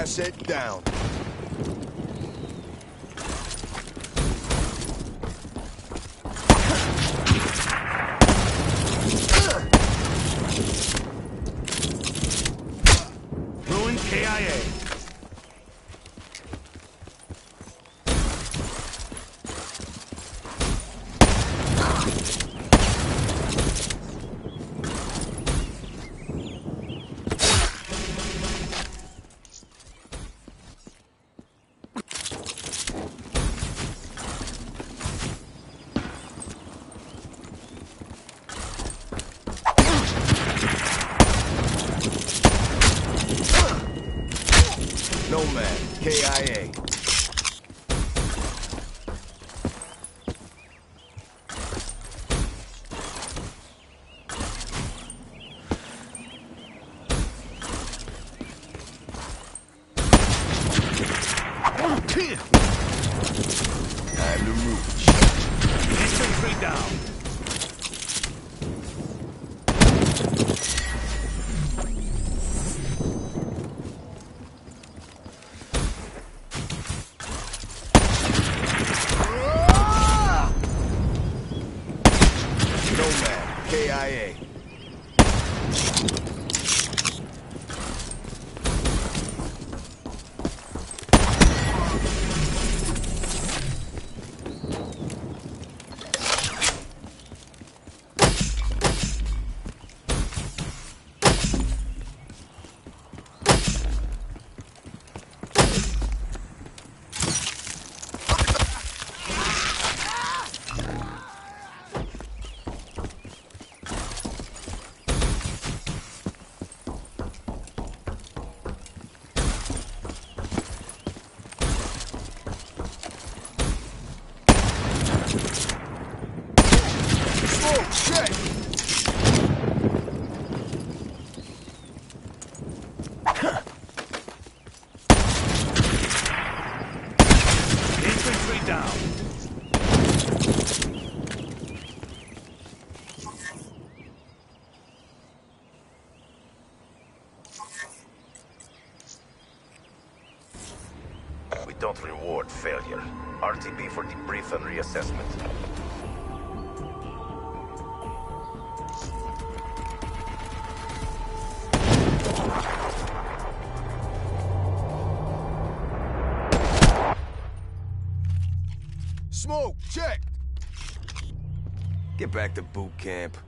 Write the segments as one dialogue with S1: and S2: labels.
S1: Asset down. Smoke, check. Get back to boot camp.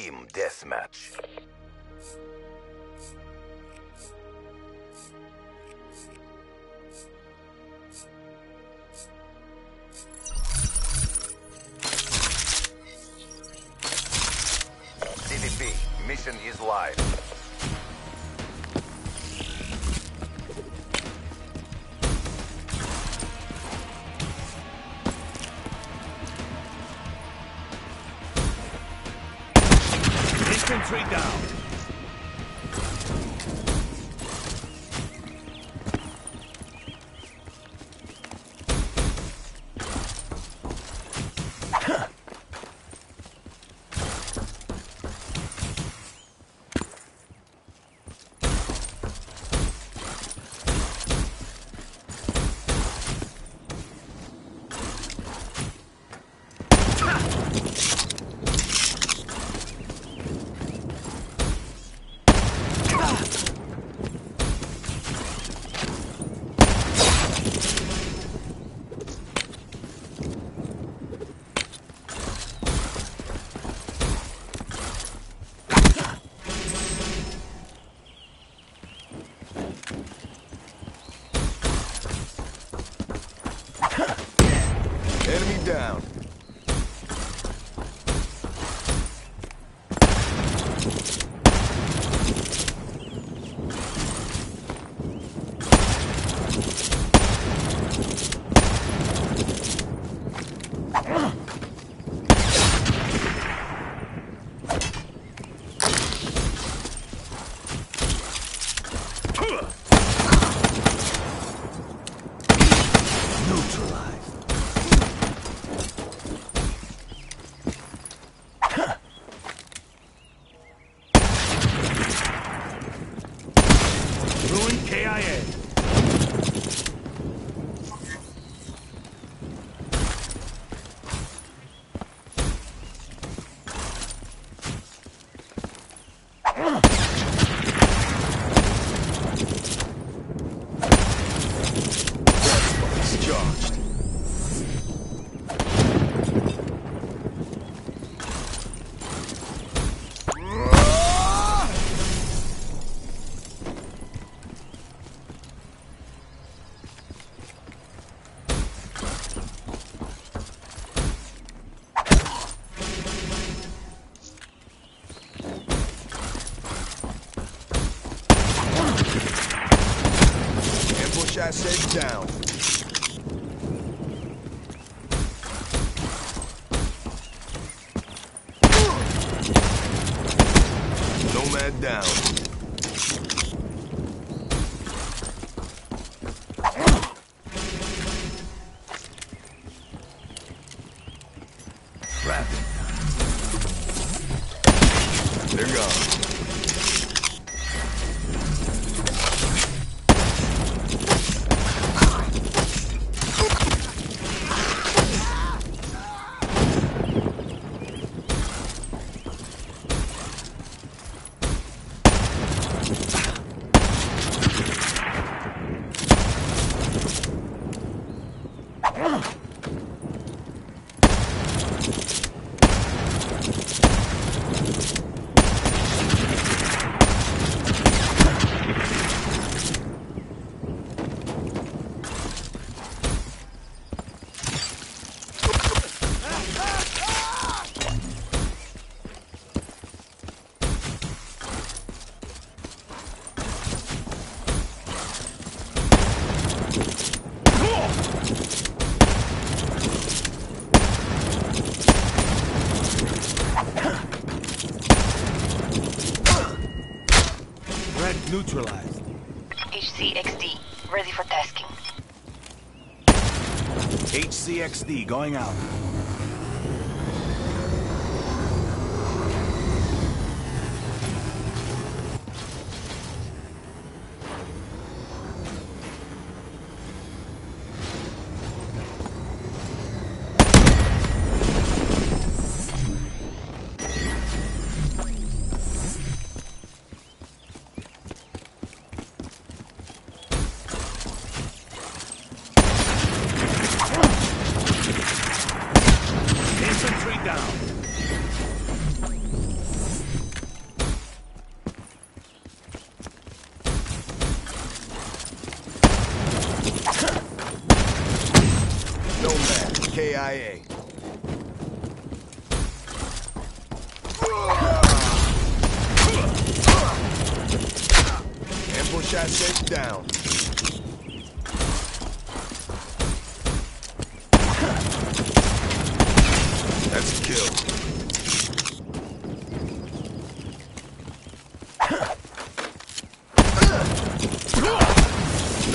S2: Team deathmatch. Mission is live.
S1: Infantry down.
S3: HCXD, ready for tasking.
S1: HCXD going out. down. Nomad, KIA. Ambush assets down.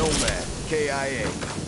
S4: Nomad, KIA.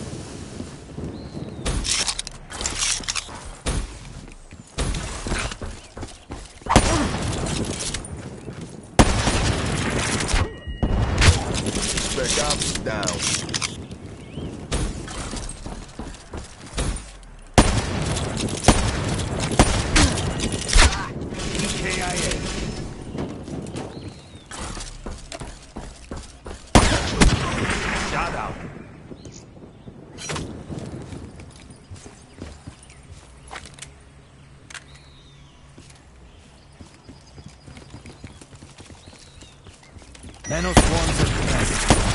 S4: Nano swarms are commenced.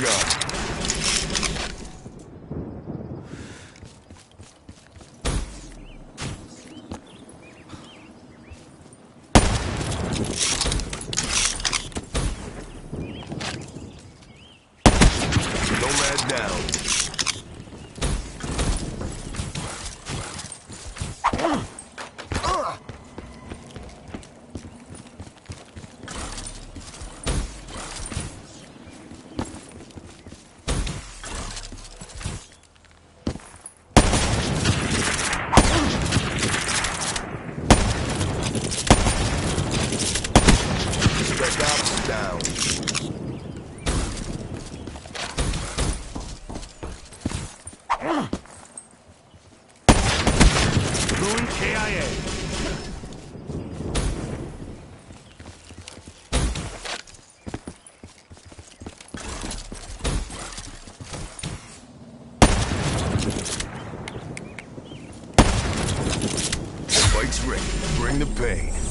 S1: go. Bring the pain.